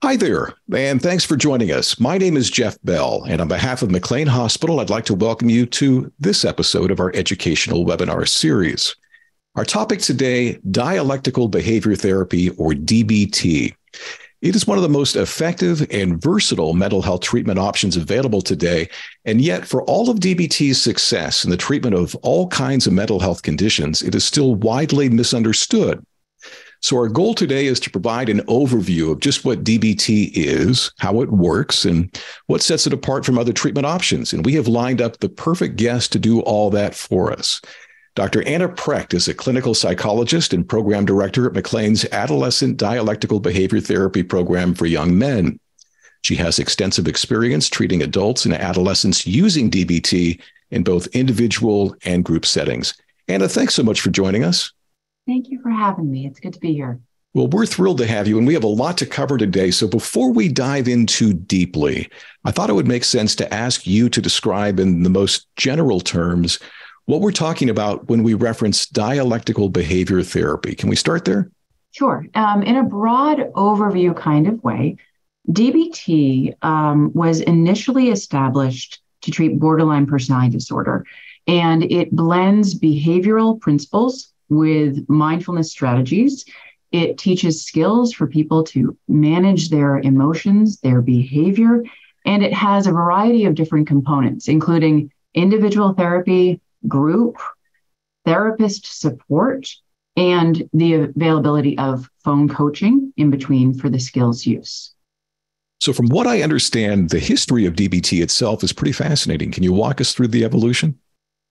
Hi there, and thanks for joining us. My name is Jeff Bell, and on behalf of McLean Hospital, I'd like to welcome you to this episode of our educational webinar series. Our topic today dialectical behavior therapy, or DBT. It is one of the most effective and versatile mental health treatment options available today. And yet, for all of DBT's success in the treatment of all kinds of mental health conditions, it is still widely misunderstood. So, our goal today is to provide an overview of just what DBT is, how it works, and what sets it apart from other treatment options. And we have lined up the perfect guest to do all that for us. Dr. Anna Precht is a clinical psychologist and program director at McLean's Adolescent Dialectical Behavior Therapy Program for Young Men. She has extensive experience treating adults and adolescents using DBT in both individual and group settings. Anna, thanks so much for joining us. Thank you for having me. It's good to be here. Well, we're thrilled to have you, and we have a lot to cover today. So, before we dive in too deeply, I thought it would make sense to ask you to describe in the most general terms what we're talking about when we reference dialectical behavior therapy. Can we start there? Sure. Um, in a broad overview kind of way, DBT um, was initially established to treat borderline personality disorder, and it blends behavioral principles with mindfulness strategies. It teaches skills for people to manage their emotions, their behavior, and it has a variety of different components, including individual therapy, group, therapist support, and the availability of phone coaching in between for the skills use. So, from what I understand, the history of DBT itself is pretty fascinating. Can you walk us through the evolution?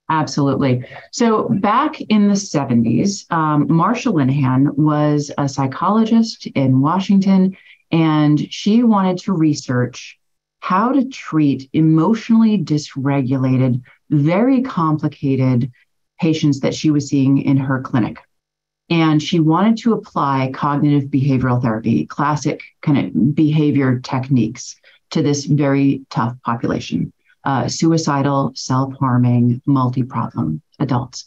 Absolutely. So back in the 70s, um, Marsha Linehan was a psychologist in Washington, and she wanted to research how to treat emotionally dysregulated, very complicated patients that she was seeing in her clinic. And she wanted to apply cognitive behavioral therapy, classic kind of behavior techniques to this very tough population uh, suicidal, self harming, multi problem adults.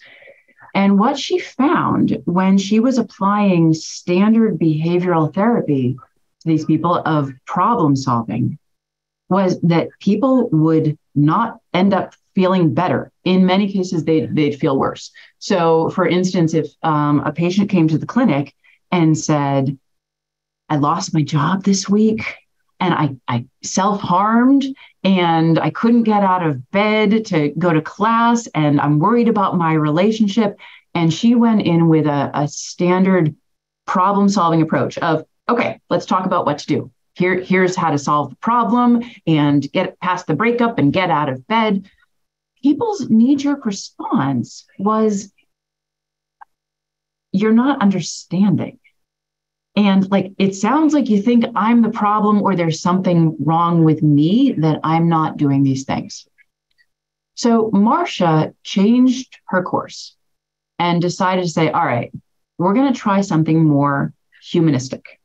And what she found when she was applying standard behavioral therapy to these people of problem solving was that people would not end up feeling better. In many cases, they'd, they'd feel worse. So, for instance, if um, a patient came to the clinic and said, I lost my job this week and I, I self harmed and I couldn't get out of bed to go to class and I'm worried about my relationship. And she went in with a, a standard problem solving approach of, okay, let's talk about what to do. Here, here's how to solve the problem and get past the breakup and get out of bed. People's knee jerk response was, you're not understanding. And like, it sounds like you think I'm the problem or there's something wrong with me that I'm not doing these things. So Marsha changed her course and decided to say, all right, we're going to try something more humanistic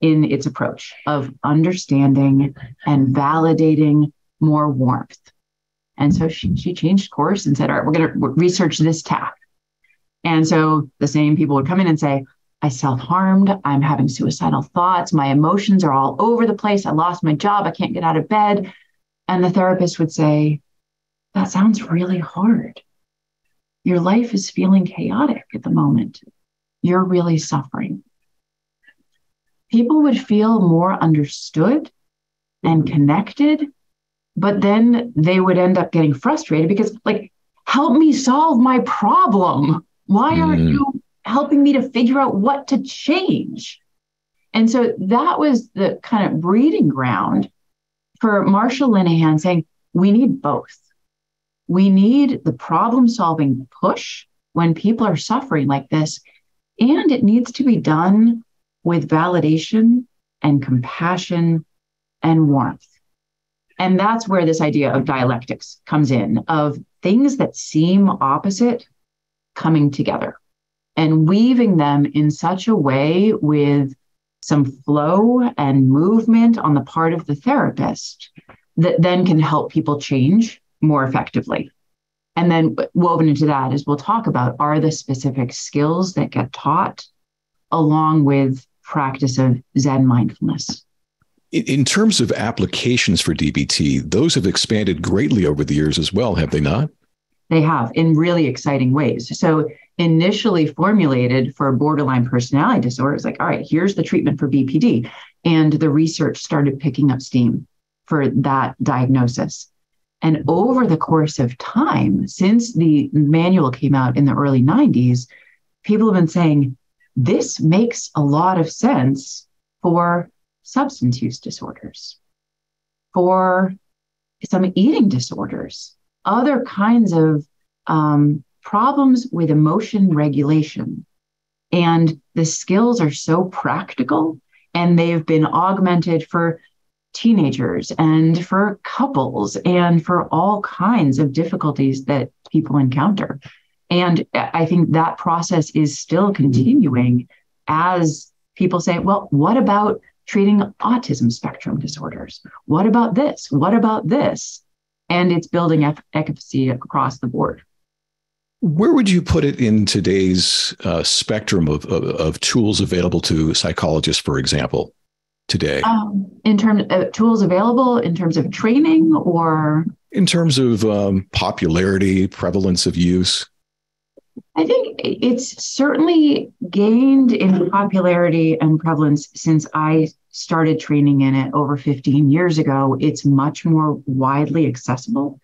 in its approach of understanding and validating more warmth. And so she, she changed course and said, all right, we're going to research this tap. And so the same people would come in and say, I self harmed. I'm having suicidal thoughts. My emotions are all over the place. I lost my job. I can't get out of bed. And the therapist would say, That sounds really hard. Your life is feeling chaotic at the moment. You're really suffering. People would feel more understood and connected, but then they would end up getting frustrated because, like, help me solve my problem. Why aren't mm. you helping me to figure out what to change. And so that was the kind of breeding ground for Marsha Linehan saying, we need both. We need the problem solving push when people are suffering like this, and it needs to be done with validation and compassion and warmth. And that's where this idea of dialectics comes in of things that seem opposite coming together and weaving them in such a way with some flow and movement on the part of the therapist that then can help people change more effectively. And then woven into that is we'll talk about, are the specific skills that get taught along with practice of Zen mindfulness. In terms of applications for DBT, those have expanded greatly over the years as well, have they not? They have in really exciting ways. So, initially formulated for borderline personality disorders, like, all right, here's the treatment for BPD. And the research started picking up steam for that diagnosis. And over the course of time, since the manual came out in the early 90s, people have been saying, this makes a lot of sense for substance use disorders, for some eating disorders, other kinds of um, problems with emotion regulation. And the skills are so practical and they've been augmented for teenagers and for couples and for all kinds of difficulties that people encounter. And I think that process is still continuing as people say, well, what about treating autism spectrum disorders? What about this? What about this? And it's building efficacy across the board. Where would you put it in today's uh, spectrum of, of, of, tools available to psychologists, for example, today? Um, in terms of tools available, in terms of training, or in terms of um, popularity, prevalence of use? I think it's certainly gained in popularity and prevalence since I started training in it over 15 years ago. It's much more widely accessible.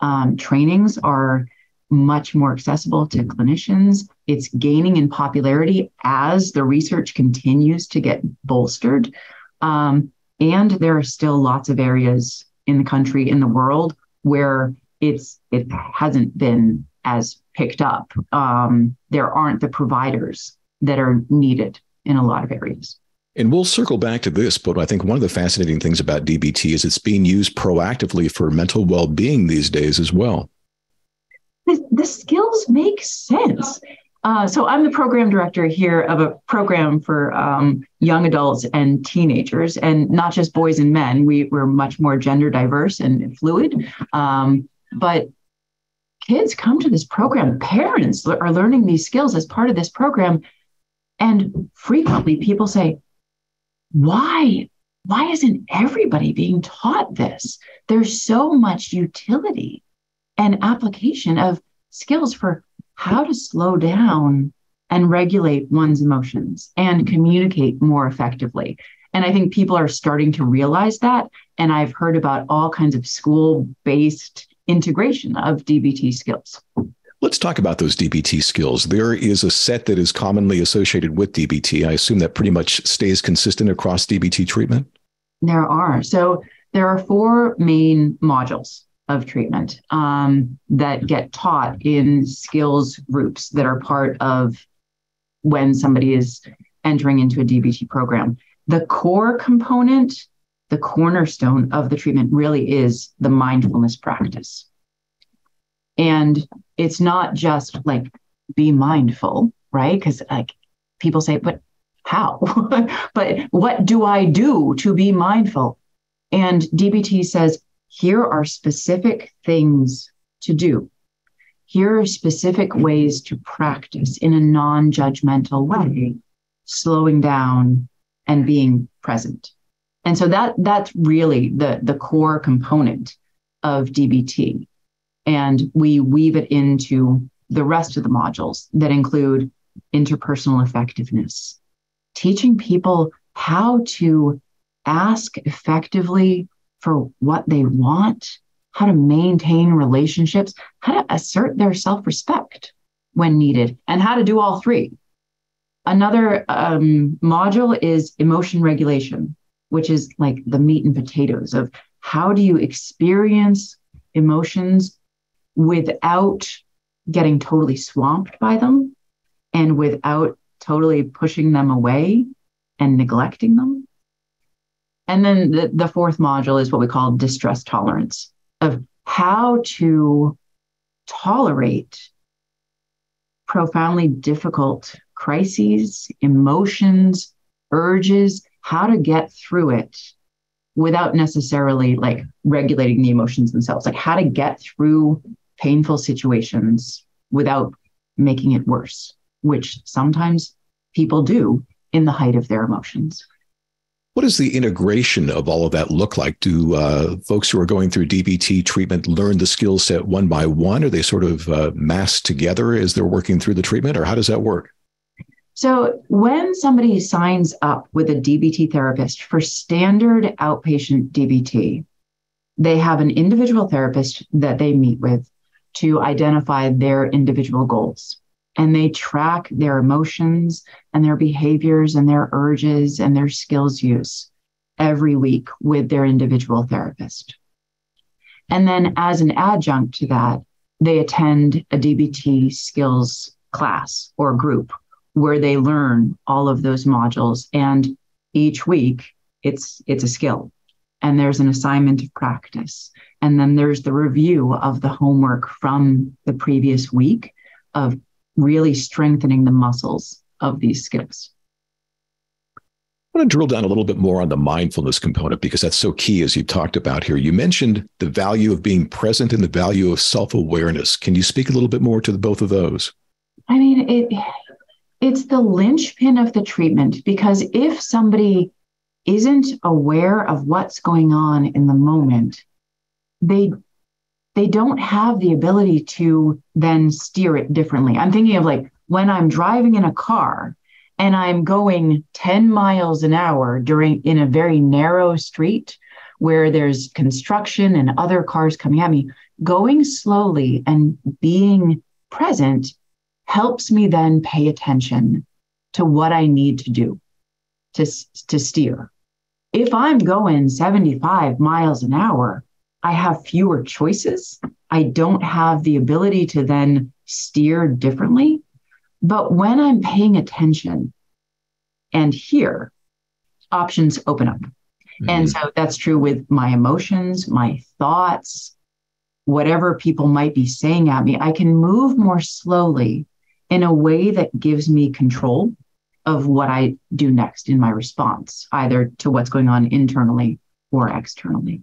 Um, trainings are much more accessible to clinicians. It's gaining in popularity as the research continues to get bolstered. Um, and there are still lots of areas in the country, in the world, where it's it hasn't been as picked up. Um, there aren't the providers that are needed in a lot of areas. And we'll circle back to this, but I think one of the fascinating things about DBT is it's being used proactively for mental well being these days as well. The, skills make sense. Uh, so I'm the program director here of a program for um, young adults and teenagers, and not just boys and men. We, we're much more gender diverse and fluid. Um, but kids come to this program, parents are learning these skills as part of this program. And frequently people say, why? Why isn't everybody being taught this? There's so much utility and application of skills for how to slow down and regulate one's emotions and communicate more effectively. And I think people are starting to realize that. And I've heard about all kinds of school based integration of DBT skills. Let's talk about those DBT skills. There is a set that is commonly associated with DBT. I assume that pretty much stays consistent across DBT treatment. There are. So there are four main modules of treatment um, that get taught in skills groups that are part of when somebody is entering into a DBT program. The core component the cornerstone of the treatment really is the mindfulness practice. And it's not just like be mindful, right? Because like people say, but how? but what do I do to be mindful? And DBT says, here are specific things to do. Here are specific ways to practice in a non judgmental way, slowing down and being present. And so that that's really the the core component of DBT. And we weave it into the rest of the modules that include interpersonal effectiveness, teaching people how to ask effectively for what they want, how to maintain relationships, how to assert their self respect when needed, and how to do all three. Another um, module is emotion regulation, which is like the meat and potatoes of how do you experience emotions without getting totally swamped by them and without totally pushing them away and neglecting them. And then the, the fourth module is what we call distress tolerance of how to tolerate profoundly difficult crises, emotions, urges, how to get through it without necessarily like regulating the emotions themselves, like how to get through painful situations without making it worse, which sometimes people do in the height of their emotions. What does the integration of all of that look like? Do uh, folks who are going through DBT treatment learn the skill set one by one? Are they sort of uh, massed together as they're working through the treatment, or how does that work? So, when somebody signs up with a DBT therapist for standard outpatient DBT, they have an individual therapist that they meet with to identify their individual goals. And they track their emotions and their behaviors and their urges and their skills use every week with their individual therapist. And then, as an adjunct to that, they attend a DBT skills class or group where they learn all of those modules. And each week, it's it's a skill and there's an assignment of practice. And then there's the review of the homework from the previous week of really strengthening the muscles of these skills. I want to drill down a little bit more on the mindfulness component because that's so key, as you talked about here. You mentioned the value of being present and the value of self awareness. Can you speak a little bit more to the, both of those? I mean, it it's the linchpin of the treatment because if somebody isn't aware of what's going on in the moment, they they don't have the ability to then steer it differently. I'm thinking of like when I'm driving in a car and I'm going 10 miles an hour during in a very narrow street where there's construction and other cars coming at me, going slowly and being present helps me then pay attention to what I need to do to, to steer. If I'm going 75 miles an hour, I have fewer choices. I don't have the ability to then steer differently. But when I'm paying attention and here, options open up. Mm-hmm. And so that's true with my emotions, my thoughts, whatever people might be saying at me. I can move more slowly in a way that gives me control of what I do next in my response, either to what's going on internally or externally.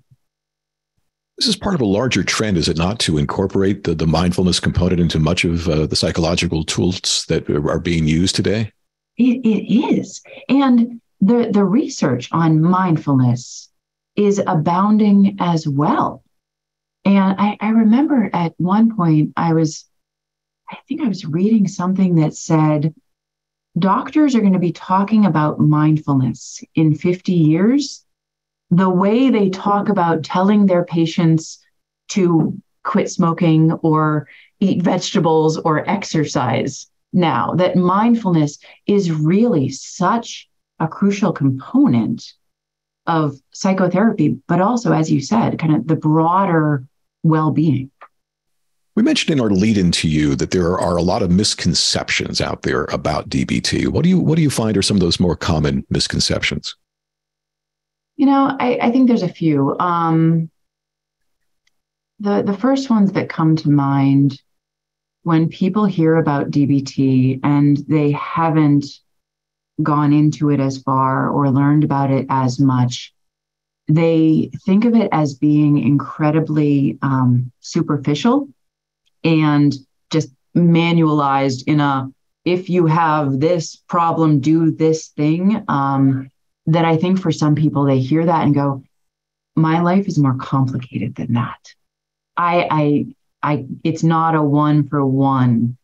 This is part of a larger trend, is it not, to incorporate the, the mindfulness component into much of uh, the psychological tools that are being used today? It, it is. And the, the research on mindfulness is abounding as well. And I, I remember at one point I was, I think I was reading something that said doctors are going to be talking about mindfulness in 50 years the way they talk about telling their patients to quit smoking or eat vegetables or exercise now that mindfulness is really such a crucial component of psychotherapy but also as you said kind of the broader well-being we mentioned in our lead into you that there are a lot of misconceptions out there about DBT. What do you what do you find are some of those more common misconceptions? You know, I, I think there's a few. Um, the the first ones that come to mind when people hear about DBT and they haven't gone into it as far or learned about it as much, they think of it as being incredibly um, superficial and just manualized in a if you have this problem do this thing um, that i think for some people they hear that and go my life is more complicated than that. I i i it's not a one for one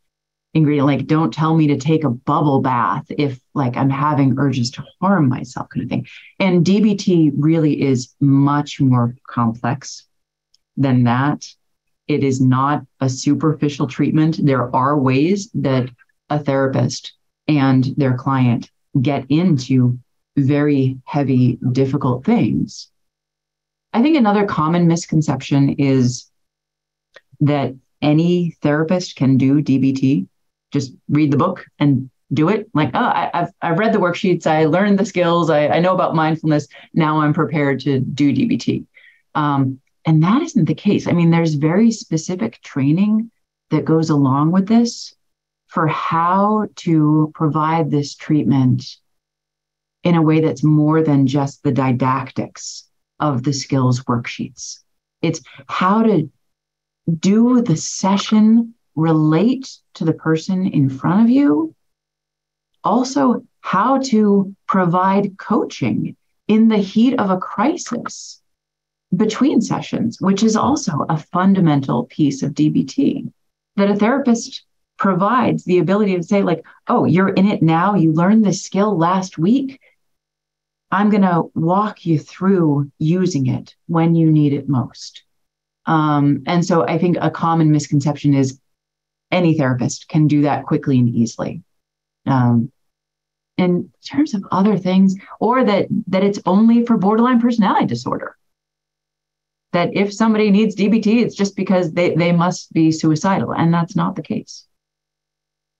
ingredient. Like don't tell me to take a bubble bath if like i'm having urges to harm myself kind of thing. And dbt really is much more complex than that. It is not a superficial treatment. There are ways that a therapist and their client get into very heavy, difficult things. I think another common misconception is that any therapist can do DBT. Just read the book and do it. Like, oh, I, have I've read the worksheets, I learned the skills, I, I know about mindfulness. Now I'm prepared to do DBT. Um, and that isn't the case. I mean, there's very specific training that goes along with this for how to provide this treatment in a way that's more than just the didactics of the skills worksheets. It's how to do the session relate to the person in front of you. Also, how to provide coaching in the heat of a crisis between sessions, which is also a fundamental piece of DBT that a therapist provides the ability to say, like, oh, you're in it now. You learned this skill last week. I'm going to walk you through using it when you need it most. Um, and so I think a common misconception is any therapist can do that quickly and easily. Um, in terms of other things, or that that it's only for borderline personality disorder. That if somebody needs DBT, it's just because they, they must be suicidal. And that's not the case.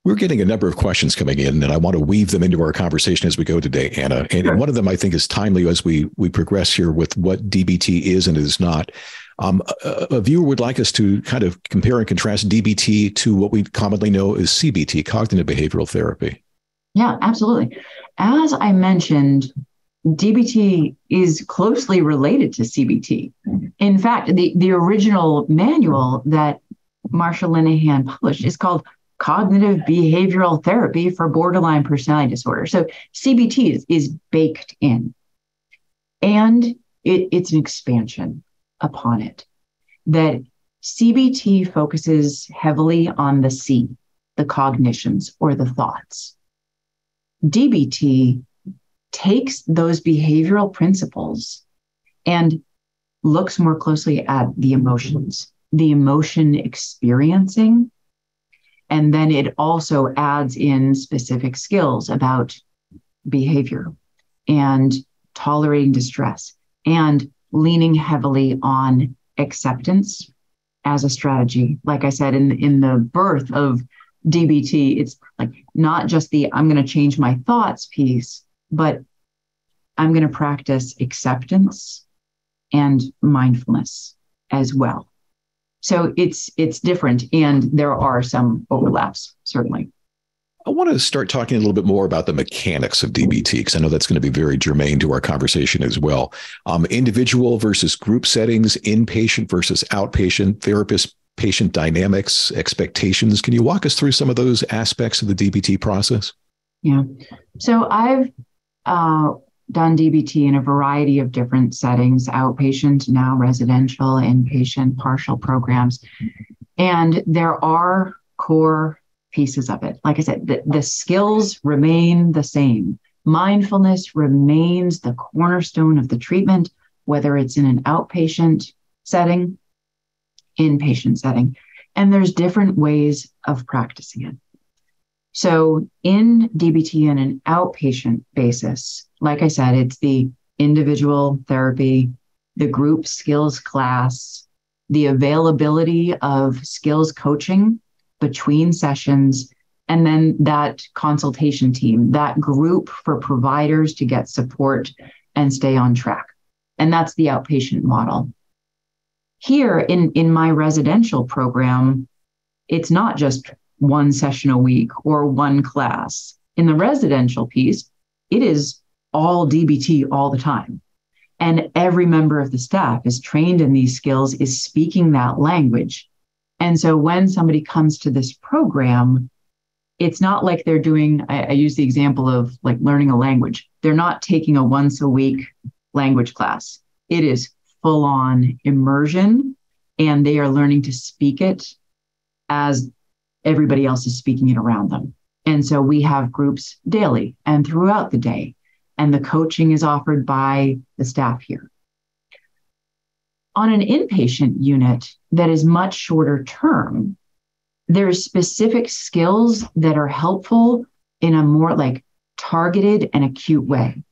We're getting a number of questions coming in, and I want to weave them into our conversation as we go today, Anna. And sure. one of them I think is timely as we we progress here with what DBT is and is not. Um, a, a, viewer would like us to kind of compare and contrast DBT to what we commonly know as CBT, cognitive behavioral therapy. Yeah, absolutely. As I mentioned, DBT is closely related to CBT. In fact, the, the original manual that Marsha Linehan published is called Cognitive Behavioral Therapy for Borderline Personality Disorder. So CBT is, is baked in. And it, it's an expansion upon it. That CBT focuses heavily on the C, the cognitions or the thoughts. DBT takes those behavioral principles and looks more closely at the emotions, the emotion experiencing. And then it also adds in specific skills about behavior and tolerating distress and leaning heavily on acceptance as a strategy. Like I said, in, in the birth of DBT, it's like not just the I'm going to change my thoughts piece, but I'm going to practice acceptance and mindfulness as well. So it's it's different and there are some overlaps certainly. I want to start talking a little bit more about the mechanics of DBT because I know that's going to be very germane to our conversation as well. Um, individual versus group settings, inpatient versus outpatient, therapist patient dynamics, expectations. Can you walk us through some of those aspects of the DBT process? Yeah. So I've uh, done DBT in a variety of different settings outpatient, now residential, inpatient, partial programs. And there are core pieces of it. Like I said, the, the skills remain the same. Mindfulness remains the cornerstone of the treatment, whether it's in an outpatient setting inpatient setting. And there's different ways of practicing it. So in DBT on an outpatient basis, like I said, it's the individual therapy, the group skills class, the availability of skills coaching between sessions, and then that consultation team, that group for providers to get support and stay on track. And that's the outpatient model. Here in, in my residential program, it's not just one session a week or one class. In the residential piece, it is all DBT all the time. And every member of the staff is trained in these skills, is speaking that language. And so when somebody comes to this program, it's not like they're doing, I, I use the example of like learning a language. They're not taking a once a week language class. It is full on immersion and they are learning to speak it as everybody else is speaking it around them. And so we have groups daily and throughout the day, and the coaching is offered by the staff here. On an inpatient unit that is much shorter term, there's specific skills that are helpful in a more like targeted and acute way.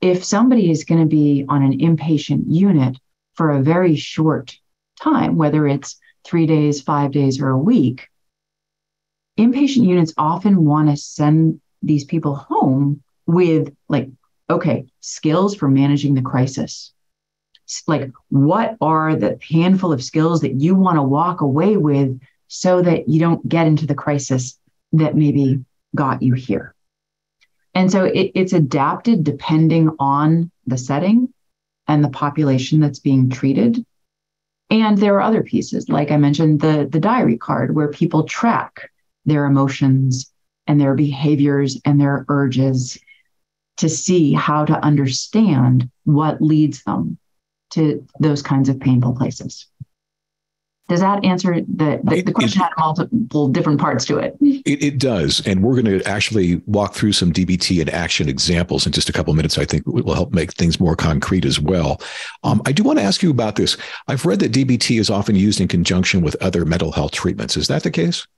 If somebody is going to be on an inpatient unit for a very short time, whether it's three days, five days, or a week, inpatient units often want to send these people home with, like, okay, skills for managing the crisis. Like, what are the handful of skills that you want to walk away with so that you don't get into the crisis that maybe got you here? And so it, it's adapted depending on the setting and the population that's being treated. And there are other pieces, like I mentioned, the, the diary card, where people track their emotions and their behaviors and their urges to see how to understand what leads them to those kinds of painful places. Does that answer the, the, the question? It, had multiple different parts to it. it. It does. And we're going to actually walk through some DBT and action examples in just a couple minutes. I think will help make things more concrete as well. Um, I do want to ask you about this. I've read that DBT is often used in conjunction with other mental health treatments. Is that the case?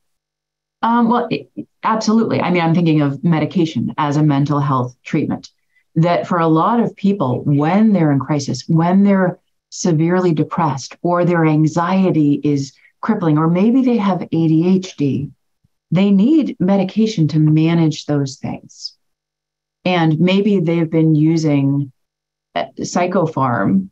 Um, well, it, absolutely. I mean, I'm thinking of medication as a mental health treatment. That for a lot of people, when they're in crisis, when they're severely depressed or their anxiety is crippling, or maybe they have ADHD, they need medication to manage those things. And maybe they've been using uh, psychopharm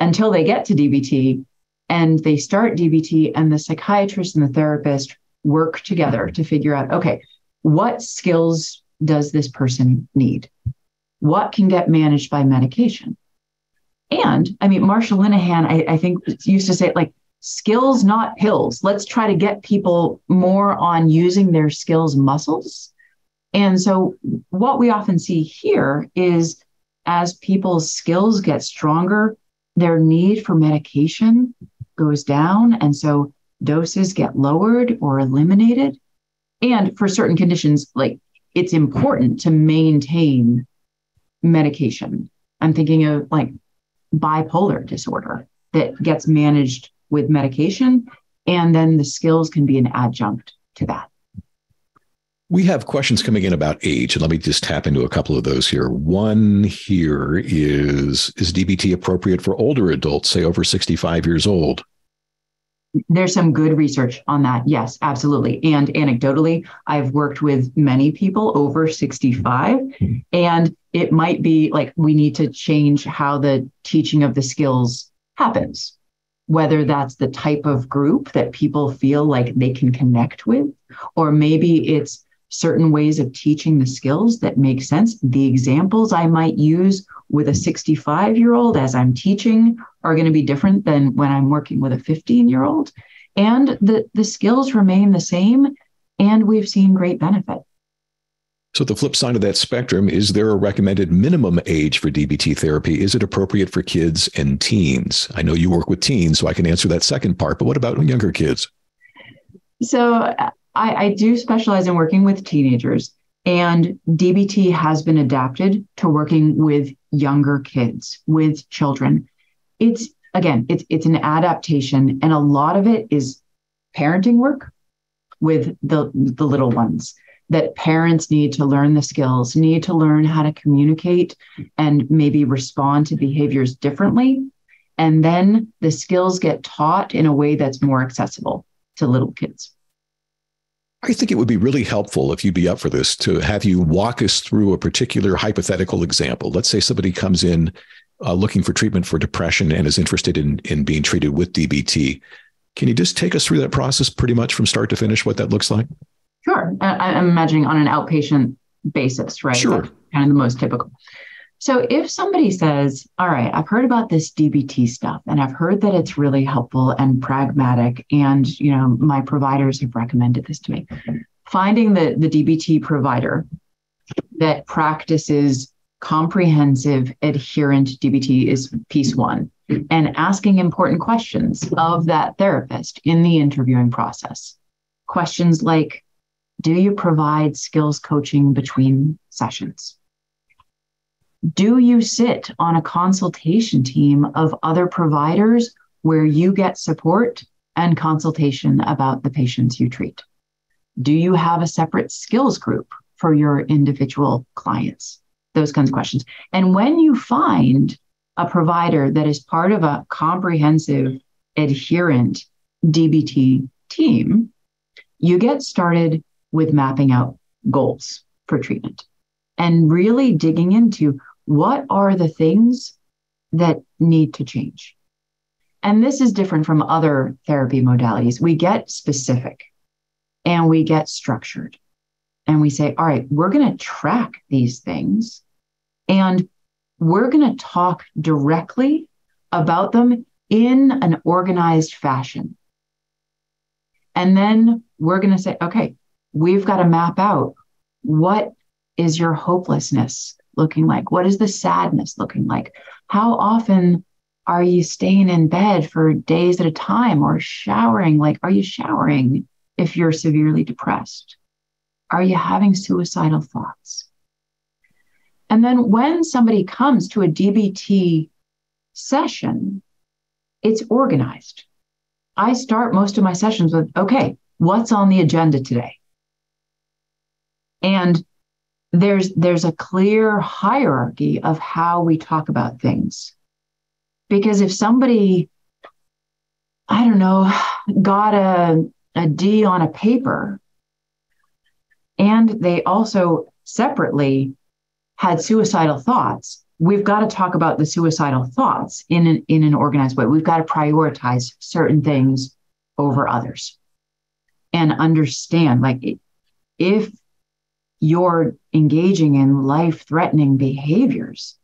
until they get to DBT and they start DBT, and the psychiatrist and the therapist work together to figure out okay, what skills does this person need? What can get managed by medication? And I mean, Marsha Linehan, I, I think, used to say, like, skills, not pills. Let's try to get people more on using their skills muscles. And so, what we often see here is as people's skills get stronger, their need for medication goes down. And so, doses get lowered or eliminated. And for certain conditions, like it's important to maintain medication. I'm thinking of like bipolar disorder that gets managed with medication. And then the skills can be an adjunct to that. We have questions coming in about age, and let me just tap into a couple of those here. One here is Is DBT appropriate for older adults, say over 65 years old? There's some good research on that. Yes, absolutely. And anecdotally, I've worked with many people over 65, mm-hmm. and it might be like we need to change how the teaching of the skills happens, whether that's the type of group that people feel like they can connect with, or maybe it's certain ways of teaching the skills that make sense. The examples I might use with a 65 year old as I'm teaching are going to be different than when I'm working with a 15 year old. And the, the skills remain the same, and we've seen great benefit. So, the flip side of that spectrum is there a recommended minimum age for DBT therapy? Is it appropriate for kids and teens? I know you work with teens, so I can answer that second part, but what about younger kids? So, I, I do specialize in working with teenagers, and DBT has been adapted to working with younger kids, with children. It's again, it's it's an adaptation, and a lot of it is parenting work with the the little ones that parents need to learn the skills, need to learn how to communicate and maybe respond to behaviors differently. And then the skills get taught in a way that's more accessible to little kids. I think it would be really helpful if you'd be up for this to have you walk us through a particular hypothetical example. Let's say somebody comes in uh, looking for treatment for depression and is interested in, in being treated with DBT. Can you just take us through that process pretty much from start to finish, what that looks like? Sure. I, am imagining on an outpatient basis, right? Sure. That's kind of the most typical. So if somebody says, All right, I've heard about this DBT stuff and I've heard that it's really helpful and pragmatic, and you know, my providers have recommended this to me. Finding the, the DBT provider that practices comprehensive adherent DBT is piece one. And asking important questions of that therapist in the interviewing process. Questions like, do you provide skills coaching between sessions? Do you sit on a consultation team of other providers where you get support and consultation about the patients you treat? Do you have a separate skills group for your individual clients? Those kinds of questions. And when you find a provider that is part of a comprehensive, adherent DBT team, you get started with mapping out goals for treatment and really digging into what are the things that need to change. And this is different from other therapy modalities. We get specific and we get structured and we say, all right, we're going to track these things and we're going to talk directly about them in an organized fashion. And then we're going to say, okay, we've got to map out what is your hopelessness? Looking like? What is the sadness looking like? How often are you staying in bed for days at a time or showering? Like, are you showering if you're severely depressed? Are you having suicidal thoughts? And then when somebody comes to a DBT session, it's organized. I start most of my sessions with, okay, what's on the agenda today? And there's there's a clear hierarchy of how we talk about things. Because if somebody, I don't know, got a, a D on a paper and they also separately had suicidal thoughts, we've got to talk about the suicidal thoughts in an, in an organized way. We've got to prioritize certain things over others and understand like if you're engaging in life threatening behaviors,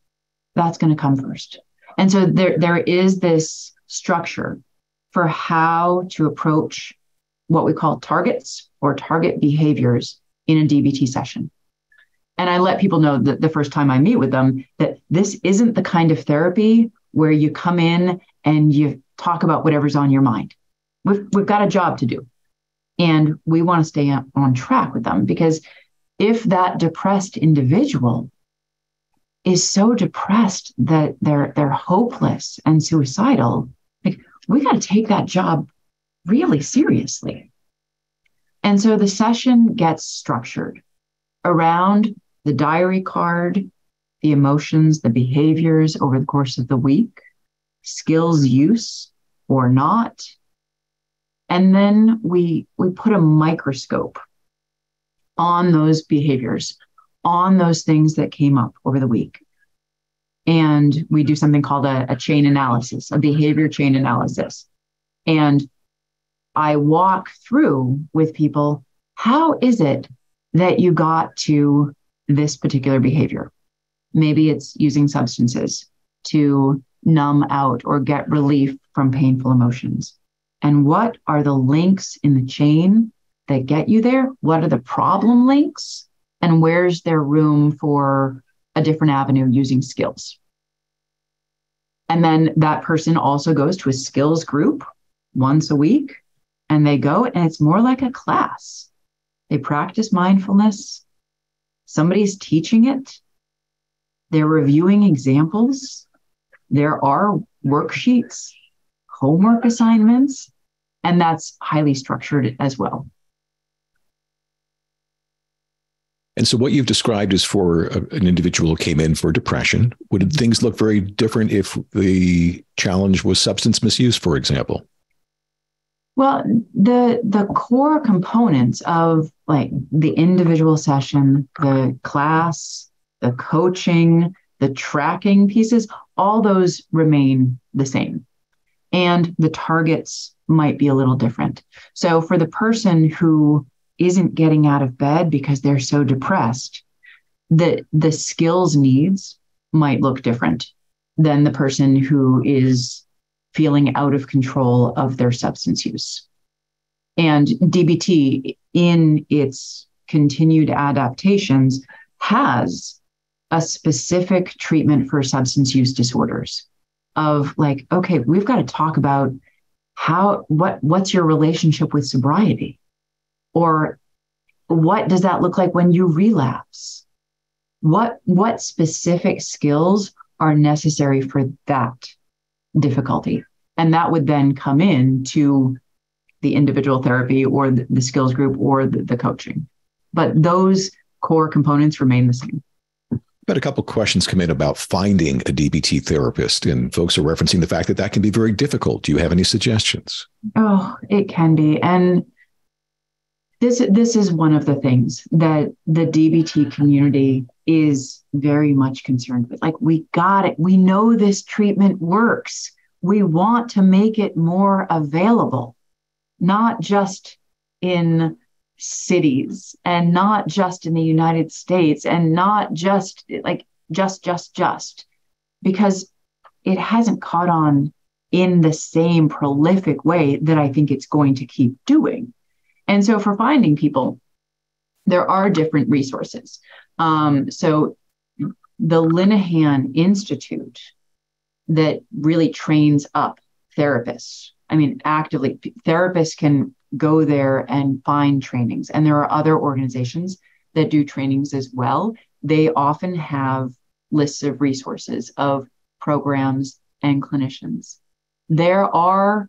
that's going to come first. And so there, there is this structure for how to approach what we call targets or target behaviors in a DBT session. And I let people know that the first time I meet with them that this isn't the kind of therapy where you come in and you talk about whatever's on your mind. We've, we've got a job to do. And we want to stay on track with them because if that depressed individual is so depressed that they're they're hopeless and suicidal like we got to take that job really seriously. And so the session gets structured around the diary card the emotions the behaviors over the course of the week skills use or not. And then we we put a microscope on those behaviors on those things that came up over the week. And we do something called a, a chain analysis, a behavior chain analysis. And I walk through with people how is it that you got to this particular behavior? Maybe it's using substances to numb out or get relief from painful emotions. And what are the links in the chain that get you there? What are the problem links? and where's there room for a different avenue using skills. And then that person also goes to a skills group once a week and they go and it's more like a class. They practice mindfulness. Somebody's teaching it. They're reviewing examples. There are worksheets, homework assignments, and that's highly structured as well. And so, what you've described is for a, an individual who came in for depression. Would mm-hmm. things look very different if the challenge was substance misuse, for example? Well, the the core components of like the individual session, the class, the coaching, the tracking pieces, all those remain the same. And the targets might be a little different. So for the person who isn't getting out of bed because they're so depressed, the the skills needs might look different than the person who is feeling out of control of their substance use. And DBT, in its continued adaptations, has a specific treatment for substance use disorders of like, okay, we've got to talk about how what what's your relationship with sobriety? Or what does that look like when you relapse what what specific skills are necessary for that difficulty and that would then come in to the individual therapy or the, the skills group or the, the coaching but those core components remain the same had a couple questions come in about finding a DBT therapist, and folks are referencing the fact that that can be very difficult. Do you have any suggestions? Oh, it can be. And this this is one of the things that the DBT community is very much concerned with. Like we got it. We know this treatment works. We want to make it more available, not just in cities and not just in the United States and not just like just just just because it hasn't caught on in the same prolific way that I think it's going to keep doing. And so for finding people, there are different resources. Um, so the Linehan Institute that really trains up therapists. I mean, actively, therapists can go there and find trainings. And there are other organizations that do trainings as well. They often have lists of resources of programs and clinicians. There are,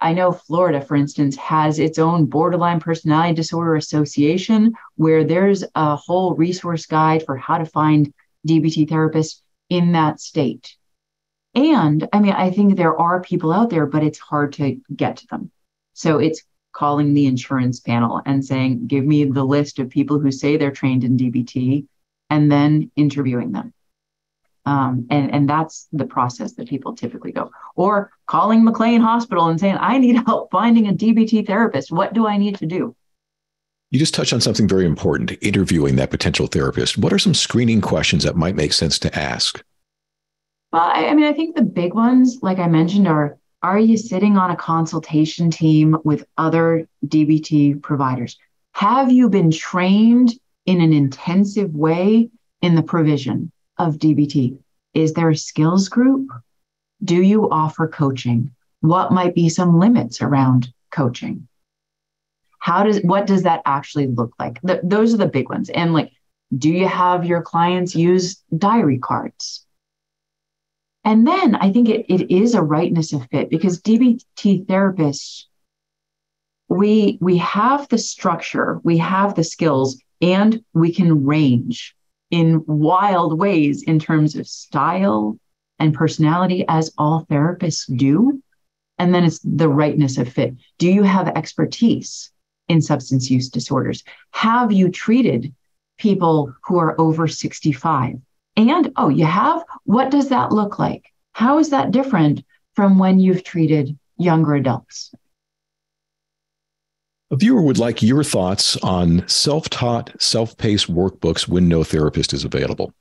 I know Florida, for instance, has its own borderline personality disorder association where there's a whole resource guide for how to find DBT therapists in that state. And I mean, I think there are people out there, but it's hard to get to them. So it's calling the insurance panel and saying, give me the list of people who say they're trained in DBT, and then interviewing them. Um, and, and that's the process that people typically go. Or calling McLean Hospital and saying, I need help finding a DBT therapist. What do I need to do? You just touched on something very important interviewing that potential therapist. What are some screening questions that might make sense to ask? Well, I, I mean, I think the big ones, like I mentioned, are are you sitting on a consultation team with other DBT providers? Have you been trained in an intensive way in the provision of DBT? Is there a skills group? Do you offer coaching? What might be some limits around coaching? How does what does that actually look like? Those are the big ones. And like, do you have your clients use diary cards? And then I think it, it is a rightness of fit because DBT therapists, we we have the structure, we have the skills, and we can range in wild ways in terms of style and personality, as all therapists do. And then it's the rightness of fit. Do you have expertise in substance use disorders? Have you treated people who are over 65? And oh, you have? What does that look like? How is that different from when you've treated younger adults? A viewer would like your thoughts on self taught, self paced workbooks when no therapist is available.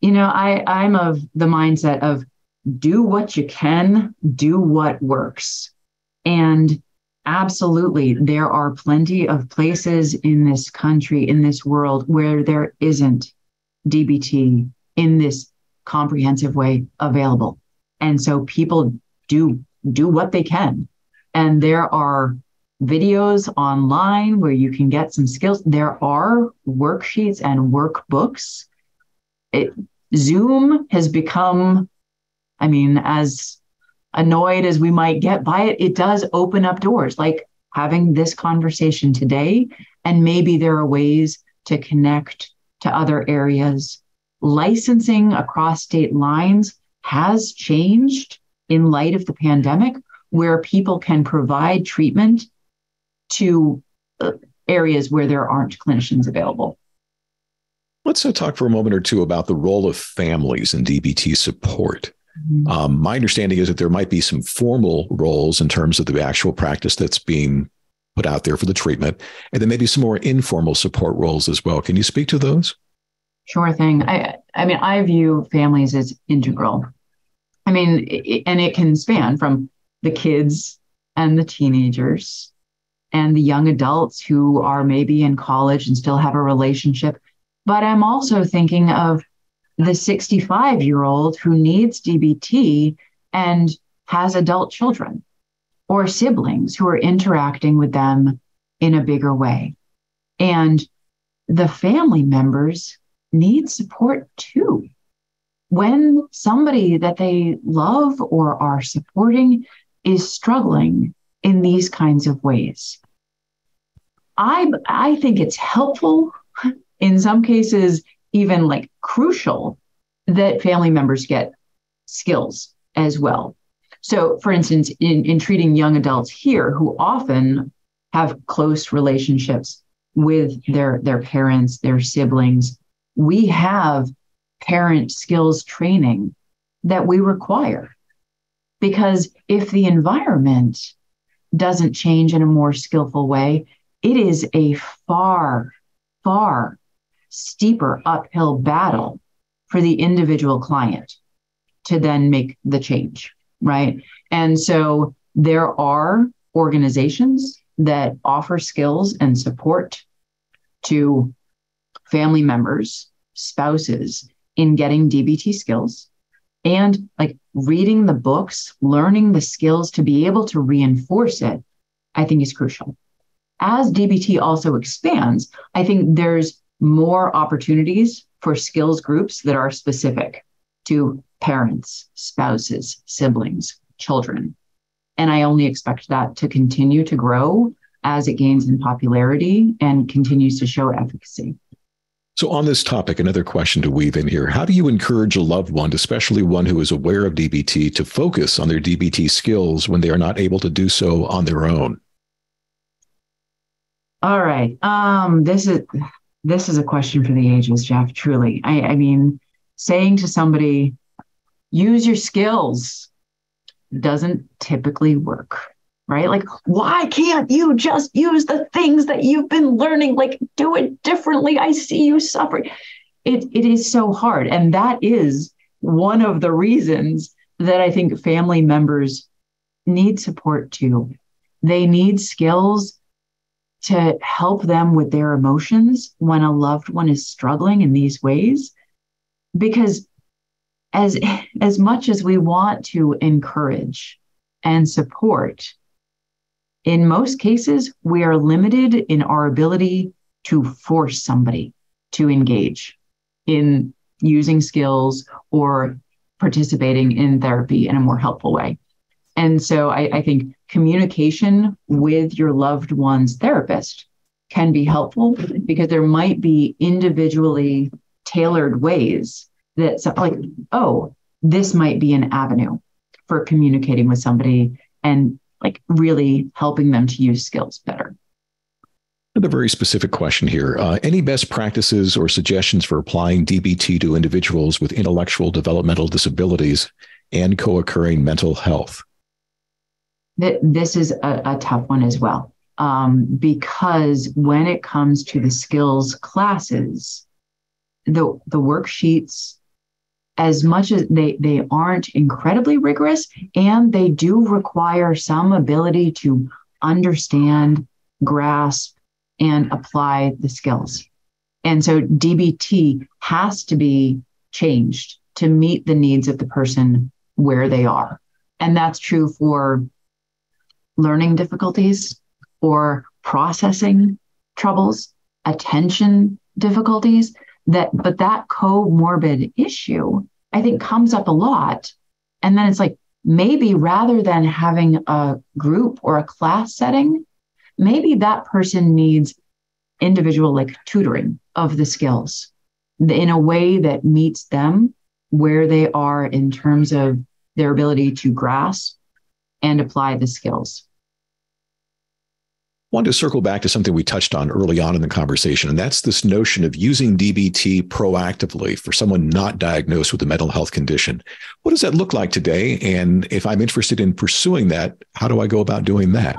You know, I, I'm of the mindset of do what you can, do what works. And absolutely, there are plenty of places in this country, in this world, where there isn't DBT in this comprehensive way available. And so people do do what they can. And there are videos online where you can get some skills. There are worksheets and workbooks. It, Zoom has become, I mean, as annoyed as we might get by it, it does open up doors like having this conversation today. And maybe there are ways to connect to other areas licensing across state lines has changed in light of the pandemic, where people can provide treatment to uh, areas where there aren't clinicians available. Let's uh, talk for a moment or two about the role of families in DBT support. Mm-hmm. Um, my understanding is that there might be some formal roles in terms of the actual practice that's being put out there for the treatment, and then maybe some more informal support roles as well. Can you speak to those? Sure thing. I I mean, I view families as integral. I mean, it, and it can span from the kids and the teenagers and the young adults who are maybe in college and still have a relationship. But I'm also thinking of the 65 year old who needs DBT and has adult children or siblings who are interacting with them in a bigger way. And the family members need support too. When somebody that they love or are supporting is struggling in these kinds of ways. I, I think it's helpful, in some cases, even like crucial, that family members get skills as well. So, for instance, in, in treating young adults here who often have close relationships with their, their parents, their siblings, we have parent skills training that we require. Because if the environment doesn't change in a more skillful way, it is a far, far steeper uphill battle for the individual client to then make the change, right? And so there are organizations that offer skills and support to family members spouses in getting DBT skills and like reading the books, learning the skills to be able to reinforce it, I think is crucial. As DBT also expands, I think there's more opportunities for skills groups that are specific to parents, spouses, siblings, children. And I only expect that to continue to grow as it gains in popularity and continues to show efficacy. So, on this topic, another question to weave in here How do you encourage a loved one, especially one who is aware of DBT, to focus on their DBT skills when they are not able to do so on their own? All right. Um, this is this is a question for the ages, Jeff. Truly, I, I mean, saying to somebody, "Use your skills," doesn't typically work right? Like, why can't you just use the things that you've been learning? Like, do it differently. I see you suffering. It, it is so hard. And that is one of the reasons that I think family members need support too. They need skills to help them with their emotions when a loved one is struggling in these ways. Because as, as much as we want to encourage and support, in most cases, we are limited in our ability to force somebody to engage in using skills or participating in therapy in a more helpful way. And so I, I, think communication with your loved one's therapist can be helpful because there might be individually tailored ways that, like, oh, this might be an avenue for communicating with somebody and like really helping them to use skills better. Another very specific question here. Uh, any best practices or suggestions for applying DBT to individuals with intellectual developmental disabilities and co occurring mental health? That this is a, a tough one as well, um, because when it comes to the skills classes, the, the worksheets as much as they they aren't incredibly rigorous and they do require some ability to understand grasp and apply the skills. And so dbt has to be changed to meet the needs of the person where they are. And that's true for learning difficulties or processing troubles attention difficulties that but that comorbid issue i think comes up a lot. And then it's like maybe rather than having a group or a class setting maybe that person needs individual like tutoring of the skills in a way that meets them where they are in terms of their ability to grasp and apply the skills wanted to circle back to something we touched on early on in the conversation, and that's this notion of using DBT proactively for someone not diagnosed with a mental health condition. What does that look like today? And if I'm interested in pursuing that, how do I go about doing that?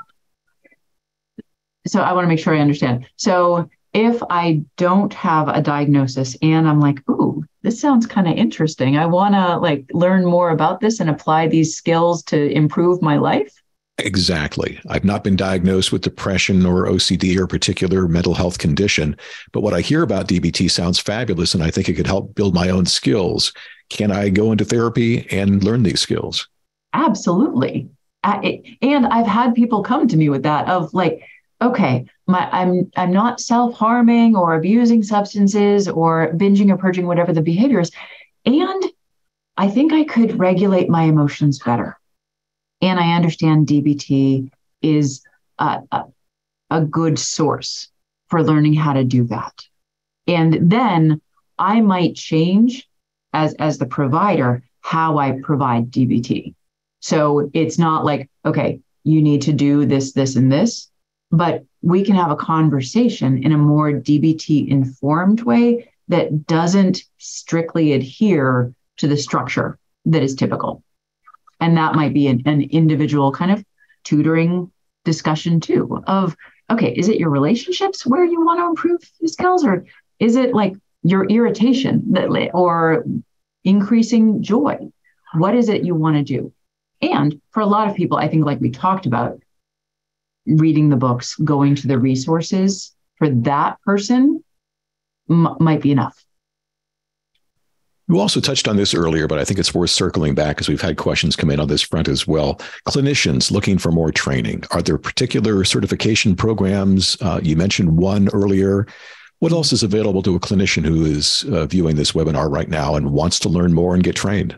So I want to make sure I understand. So if I don't have a diagnosis and I'm like, ooh, this sounds kind of interesting. I want to like learn more about this and apply these skills to improve my life Exactly. I've not been diagnosed with depression or OCD or particular mental health condition, but what I hear about DBT sounds fabulous and I think it could help build my own skills. Can I go into therapy and learn these skills? Absolutely. and I've had people come to me with that of like, okay, my, I'm I'm not self-harming or abusing substances or binging or purging, whatever the behavior is. And I think I could regulate my emotions better and I understand DBT is a, a, a good source for learning how to do that. And then I might change as, as the provider how I provide DBT. So it's not like, okay, you need to do this, this, and this, but we can have a conversation in a more DBT informed way that doesn't strictly adhere to the structure that is typical. And that might be an, an individual kind of tutoring discussion too of, okay, is it your relationships where you want to improve your skills or is it like your irritation that, or increasing joy? What is it you want to do? And for a lot of people, I think, like we talked about, reading the books, going to the resources for that person m- might be enough. You also touched on this earlier, but I think it's worth circling back because we've had questions come in on this front as well. Clinicians looking for more training. Are there particular certification programs? Uh, you mentioned one earlier. What else is available to a clinician who is uh, viewing this webinar right now and wants to learn more and get trained?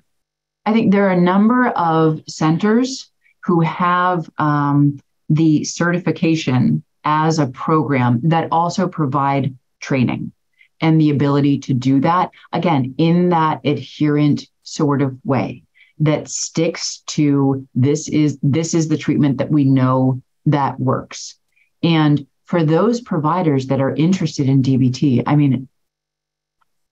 I think there are a number of centers who have um, the certification as a program that also provide training and the ability to do that again in that adherent sort of way that sticks to this is this is the treatment that we know that works and for those providers that are interested in dbt i mean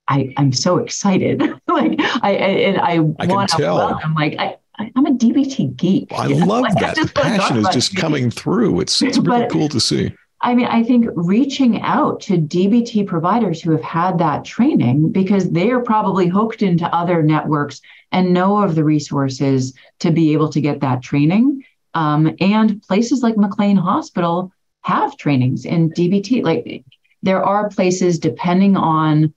I, I'm so excited. like I, I and I, I want to welcome. Like I, I'm a DBT geek. I love like, that. The passion is just coming through. It's it's really but, cool to see. I mean, I think reaching out to DBT providers who have had that training because they are probably hooked into other networks and know of the resources to be able to get that training. Um, and places like McLean Hospital have trainings in DBT. Like there are places depending on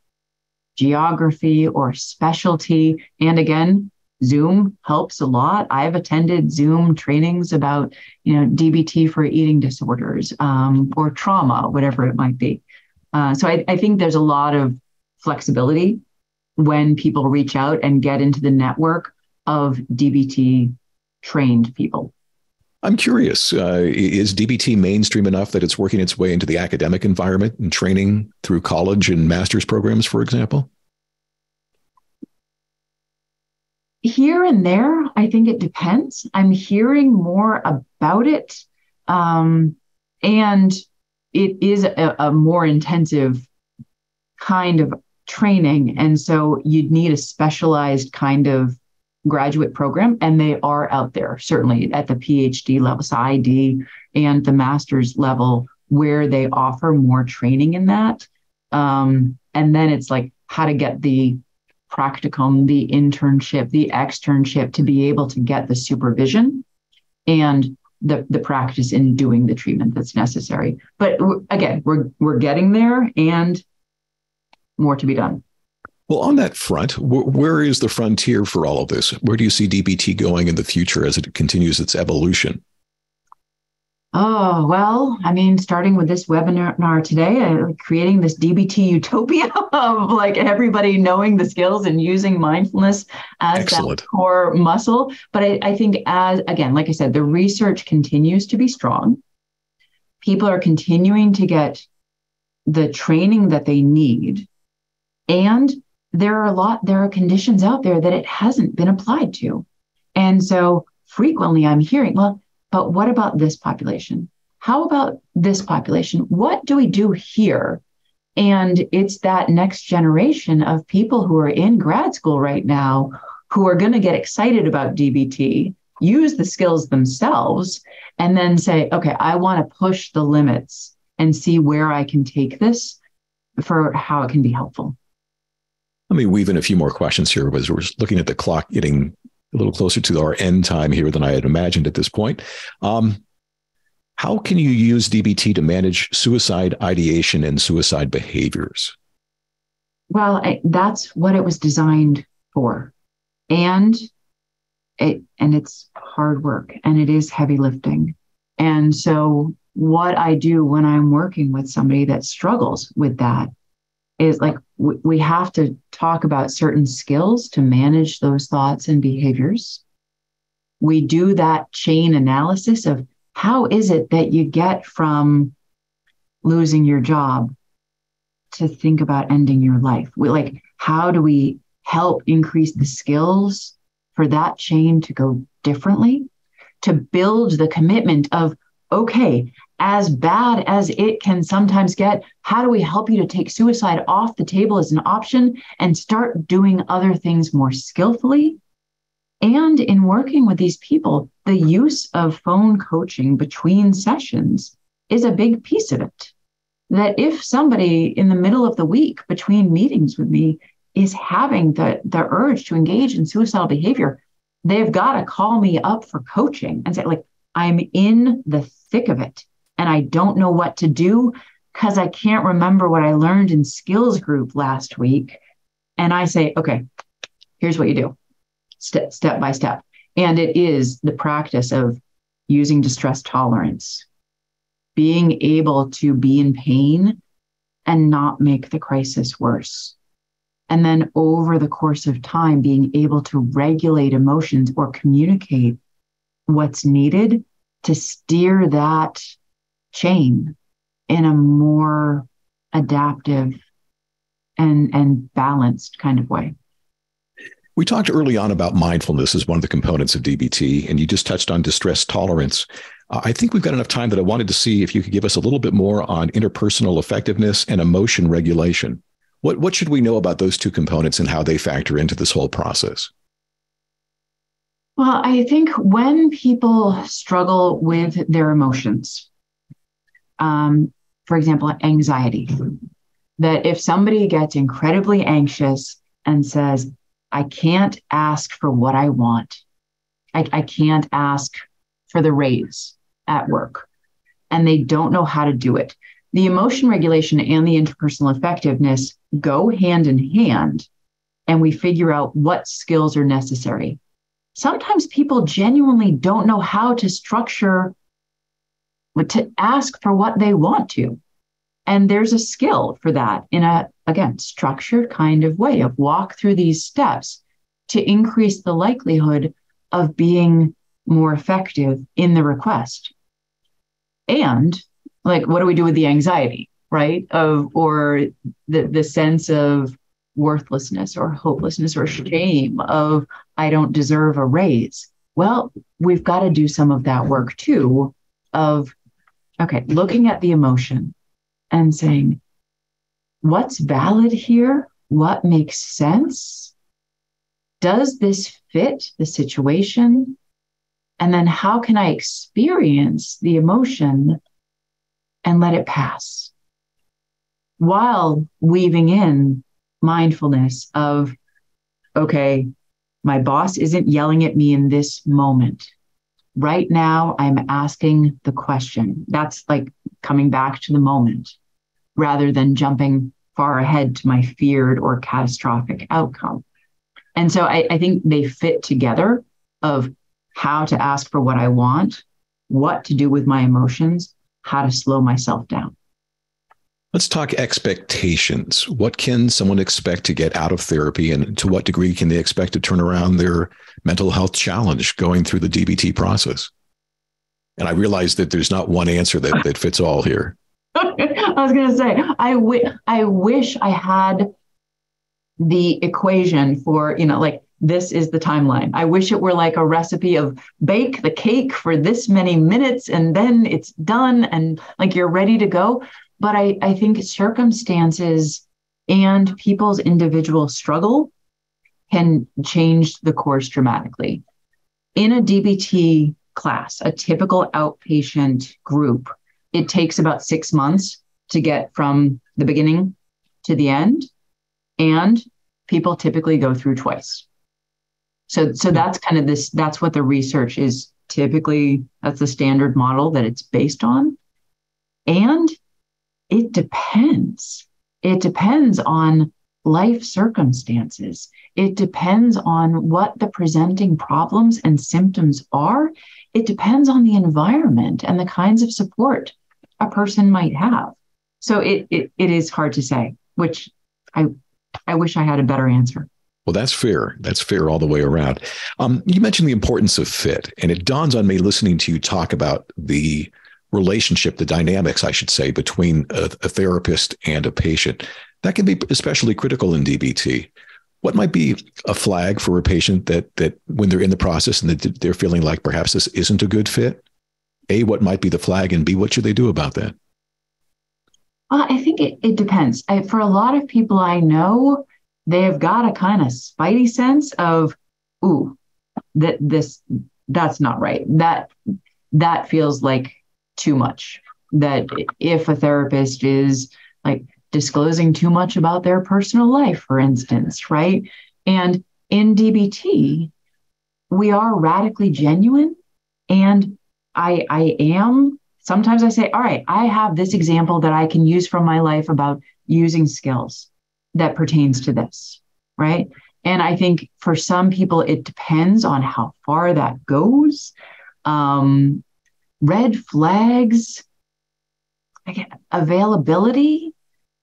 geography or specialty. And again, Zoom helps a lot. I've attended Zoom trainings about, you know, DBT for eating disorders um, or trauma, whatever it might be. Uh, so I, I think there's a lot of flexibility when people reach out and get into the network of DBT trained people. I'm curious, uh, is DBT mainstream enough that it's working its way into the academic environment and training through college and master's programs, for example? Here and there, I think it depends. I'm hearing more about it. Um, and it is a, a, more intensive kind of training. And so you'd need a specialized kind of graduate program. And they are out there, certainly at the PhD level, PsyD, and the master's level, where they offer more training in that. Um, and then it's like how to get the practicum, the internship, the externship to be able to get the supervision and the, the practice in doing the treatment that's necessary. But again, we're we're getting there and more to be done. Well, on that front, where is the frontier for all of this? Where do you see DBT going in the future as it continues its evolution? Oh, well, I mean, starting with this webinar today, uh, creating this DBT utopia of like everybody knowing the skills and using mindfulness as Excellent. that core muscle. But I, I think, as again, like I said, the research continues to be strong. People are continuing to get the training that they need. And there are a lot, there are conditions out there that it hasn't been applied to. And so frequently I'm hearing, well, but what about this population? How about this population? What do we do here? And it's that next generation of people who are in grad school right now who are going to get excited about DBT, use the skills themselves, and then say, okay, I want to push the limits and see where I can take this for how it can be helpful. Let me weave in a few more questions here as we're looking at the clock getting a little closer to our end time here than I had imagined at this point. Um, how can you use DBT to manage suicide ideation and suicide behaviors? Well, I, that's what it was designed for, and it and it's hard work and it is heavy lifting. And so, what I do when I'm working with somebody that struggles with that is like we have to talk about certain skills to manage those thoughts and behaviors. We do that chain analysis of how is it that you get from losing your job to think about ending your life? We, like, how do we help increase the skills for that chain to go differently? To build the commitment of, okay, as bad as it can sometimes get, how do we help you to take suicide off the table as an option and start doing other things more skillfully? And in working with these people, the use of phone coaching between sessions is a big piece of it. That if somebody in the middle of the week between meetings with me is having the, the urge to engage in suicidal behavior, they've got to call me up for coaching and say, like, I'm in the thick of it and I don't know what to do because I can't remember what I learned in skills group last week. And I say, okay, here's what you do step, step by step. And it is the practice of using distress tolerance, being able to be in pain and not make the crisis worse. And then over the course of time, being able to regulate emotions or communicate what's needed to steer that chain in a more adaptive and, and balanced kind of way. We talked early on about mindfulness as one of the components of DBT, and you just touched on distress tolerance. Uh, I think we've got enough time that I wanted to see if you could give us a little bit more on interpersonal effectiveness and emotion regulation. What, what should we know about those two components and how they factor into this whole process? Well, I think when people struggle with their emotions, um, for example, anxiety, that if somebody gets incredibly anxious and says, I can't ask for what I want, I, I can't ask for the raise at work, and they don't know how to do it. The emotion regulation and the interpersonal effectiveness go hand in hand, and we figure out what skills are necessary sometimes people genuinely don't know how to structure, to ask for what they want to. And there's a skill for that in a, again, structured kind of way of walk through these steps to increase the likelihood of being more effective in the request. And like, what do we do with the anxiety, right? Of, or the, the sense of worthlessness or hopelessness or shame of I don't deserve a raise. Well, we've got to do some of that work too of okay, looking at the emotion and saying what's valid here? What makes sense? Does this fit the situation? And then how can I experience the emotion and let it pass while weaving in mindfulness of, okay, my boss isn't yelling at me in this moment. Right now, I'm asking the question. That's like coming back to the moment rather than jumping far ahead to my feared or catastrophic outcome. And so I, I think they fit together of how to ask for what I want, what to do with my emotions, how to slow myself down. Let's talk expectations. What can someone expect to get out of therapy, and to what degree can they expect to turn around their mental health challenge going through the DBT process? And I realize that there's not one answer that, that fits all here. I was going to say, I, w- I wish I had the equation for, you know, like this is the timeline. I wish it were like a recipe of bake the cake for this many minutes and then it's done and like you're ready to go. But I, I think circumstances and people's individual struggle can change the course dramatically. In a DBT class, a typical outpatient group, it takes about six months to get from the beginning to the end. And people typically go through twice. So, so hmm. that's kind of this, that's what the research is typically, that's the standard model that it's based on. And it depends. It depends on life circumstances. It depends on what the presenting problems and symptoms are. It depends on the environment and the kinds of support a person might have. So it, it, it is hard to say, which I, I wish I had a better answer. Well, that's fair. That's fair all the way around. Um, you mentioned the importance of fit, and it dawns on me listening to you talk about the relationship, the dynamics, I should say, between a, a therapist and a patient. That can be especially critical in DBT. What might be a flag for a patient that that when they're in the process and they're feeling like perhaps this isn't a good fit? A, what might be the flag, and B, what should they do about that? Well, I think it, it depends. I, for a lot of people I know, they have got a kind of spidey sense of, ooh, that this that's not right. That that feels like too much. That if a therapist is like disclosing too much about their personal life, for instance, right? And in DBT, we are radically genuine. And I, I am, sometimes I say, all right, I have this example that I can use from my life about using skills that pertains to this, right? And I think for some people, it depends on how far that goes. Um, red flags, again, availability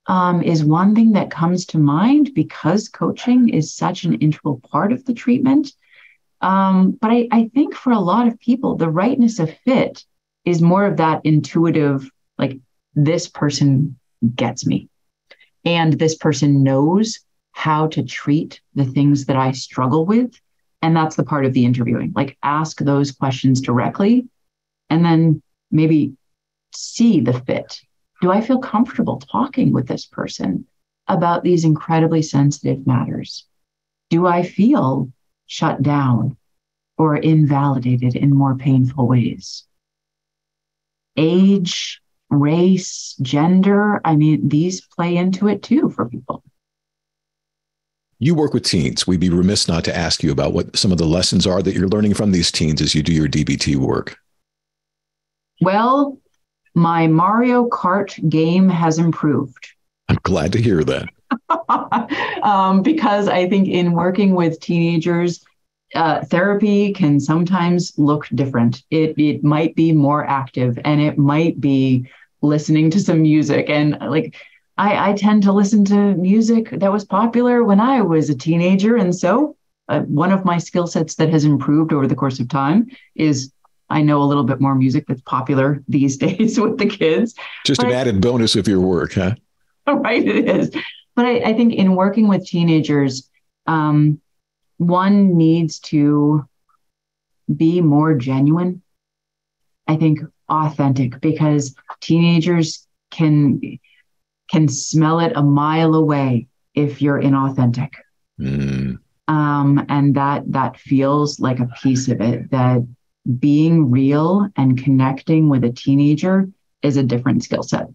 um, is one thing that comes to mind because coaching is such an integral part of the treatment. Um, but I, I think for a lot of people, the rightness of fit is more of that intuitive, like this person gets me. And this person knows how to treat the things that I struggle with. And that's the part of the interviewing. Like ask those questions directly and then maybe see the fit. Do I feel comfortable talking with this person about these incredibly sensitive matters? Do I feel shut down or invalidated in more painful ways? Age, race, gender, I mean, these play into it too for people. You work with teens. We'd be remiss not to ask you about what some of the lessons are that you're learning from these teens as you do your DBT work. Well, my Mario Kart game has improved. I'm glad to hear that. um, because I think in working with teenagers, uh, therapy can sometimes look different. It it might be more active, and it might be listening to some music. And like, I I tend to listen to music that was popular when I was a teenager, and so uh, one of my skill sets that has improved over the course of time is I know a little bit more music that's popular these days with the kids. Just but an added bonus of your work, huh? Right, it is. But I, I think in working with teenagers, um, one needs to be more genuine. I think authentic because teenagers can can smell it a mile away if you're inauthentic. Mm. Um, and that that feels like a piece of it that being real and connecting with a teenager is a different skill set.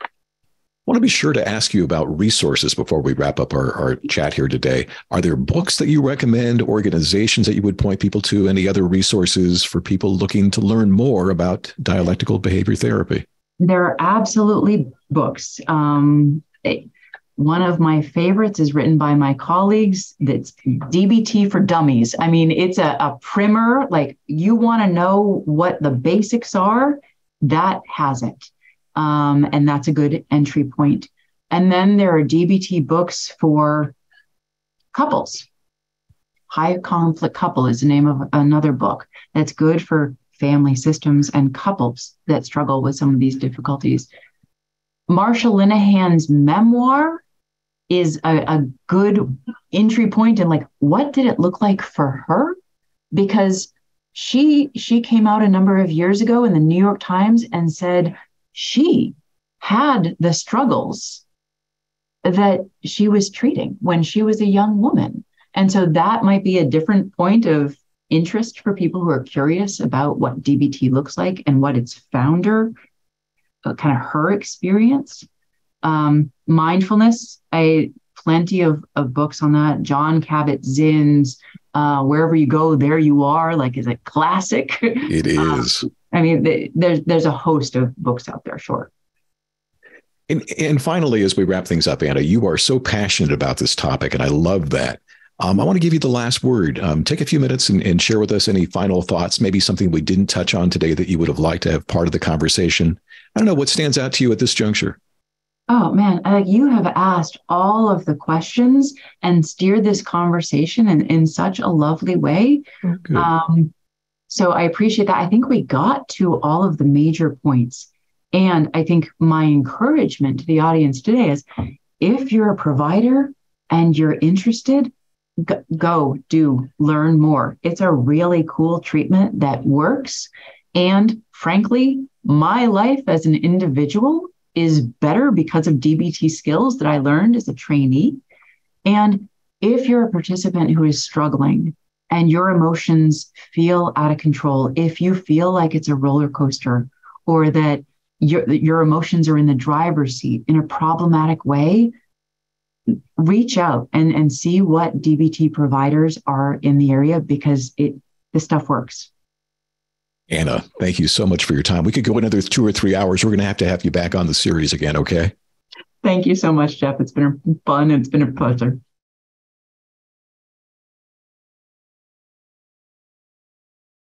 I want to be sure to ask you about resources before we wrap up our, our chat here today. Are there books that you recommend, organizations that you would point people to, any other resources for people looking to learn more about dialectical behavior therapy? There are absolutely books. Um, one of my favorites is written by my colleagues. That's DBT for Dummies. I mean, it's a, a primer. Like you want to know what the basics are, that has it. Um, and that's a good entry point. And then there are DBT books for couples. High conflict couple is the name of another book that's good for family systems and couples that struggle with some of these difficulties. Marsha Linehan's memoir is a, a good entry point and like what did it look like for her? Because she she came out a number of years ago in the New York Times and said she had the struggles that she was treating when she was a young woman. And so that might be a different point of interest for people who are curious about what DBT looks like and what its founder uh, kind of her experience um, mindfulness, I plenty of, of books on that. Jon Kabat-Zinn's uh, Wherever You Go, There You Are, like is a classic. It is. Um, I mean, there's there's a host of books out there, sure. And, and finally, as we wrap things up, Anna, you are so passionate about this topic, and I love that. Um, I want to give you the last word. Um, take a few minutes and, and, share with us any final thoughts, maybe something we didn't touch on today that you would have liked to have part of the conversation. I don't know what stands out to you at this juncture. Oh man, uh, you have asked all of the questions and steered this conversation in, in such a lovely way. Oh, um, so I appreciate that. I think we got to all of the major points. And I think my encouragement to the audience today is if you're a provider and you're interested, go, go do learn more. It's a really cool treatment that works. And frankly, my life as an individual is better because of DBT skills that I learned as a trainee. And if you're a participant who is struggling and your emotions feel out of control, if you feel like it's a roller coaster or that your, your emotions are in the driver's seat in a problematic way, reach out and, and see what DBT providers are in the area because it this stuff works. Anna, thank you so much for your time. We could go another two or three hours. We're going to have to have you back on the series again, okay? Thank you so much, Jeff. It's been fun. It's been a pleasure.